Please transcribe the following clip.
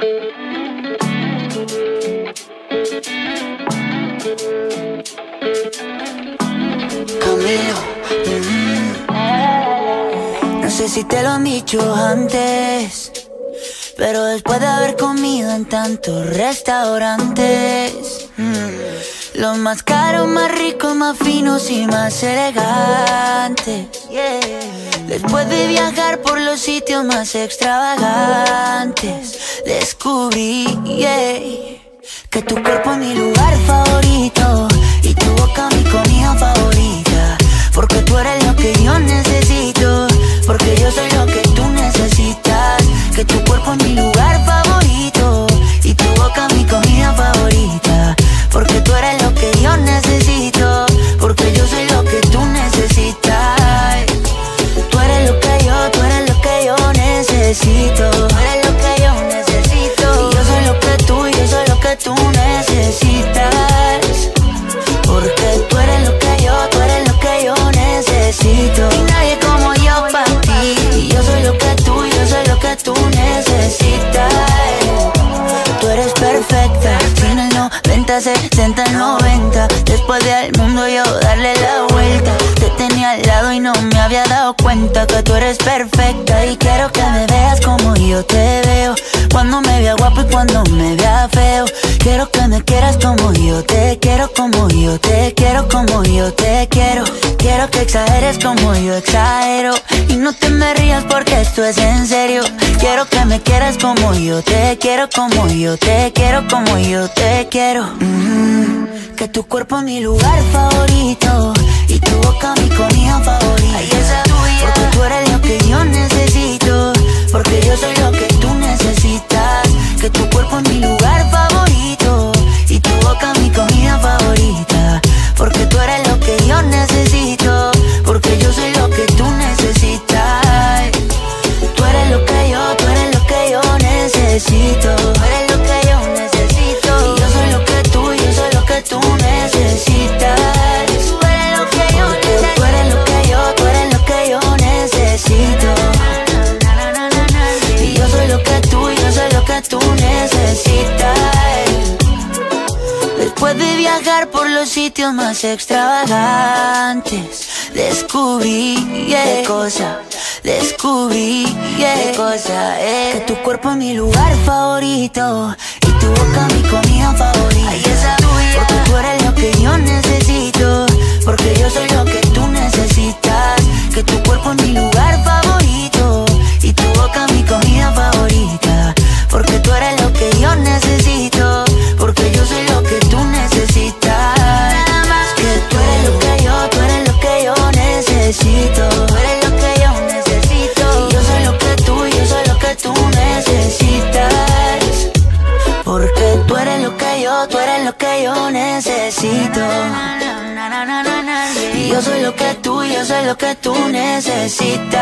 Mm. no sé si te lo han dicho antes, pero después de haber comido en tantos restaurantes, mm, los más caros, más ricos, más finos y más elegantes. Después de viajar por los sitios más extravagantes, descubrí que tu cuerpo es mi lugar favorito y tu boca mi comida favorita. Porque tú eres lo que yo necesito, porque yo soy lo 90, 60, 90. Después de al mundo yo darle la vuelta. Te tenía al lado y no me había dado cuenta que tú eres perfecta. Y quiero que me veas como yo te veo. Cuando me vea guapo y cuando me vea feo. Quiero que me quieras como yo te quiero, como yo te quiero, como yo te quiero. Quiero que exageres como yo exagero. Y no te me rías porque esto es en serio. Quiero que me quieras como yo te quiero, como yo te quiero, como yo te quiero. Mm, que tu cuerpo es mi lugar favorito y tu boca mi comida favorita. Porque tú eres lo que yo necesito, viajar por los sitios más extravagantes, descubrí qué cosa, descubrí qué cosa es que tu cuerpo es mi lugar favorito y tu boca mi comida favorita. Porque tú eres lo que yo yo, tú eres lo que yo necesito. Y yo soy lo que tú, yo soy lo que tú necesitas.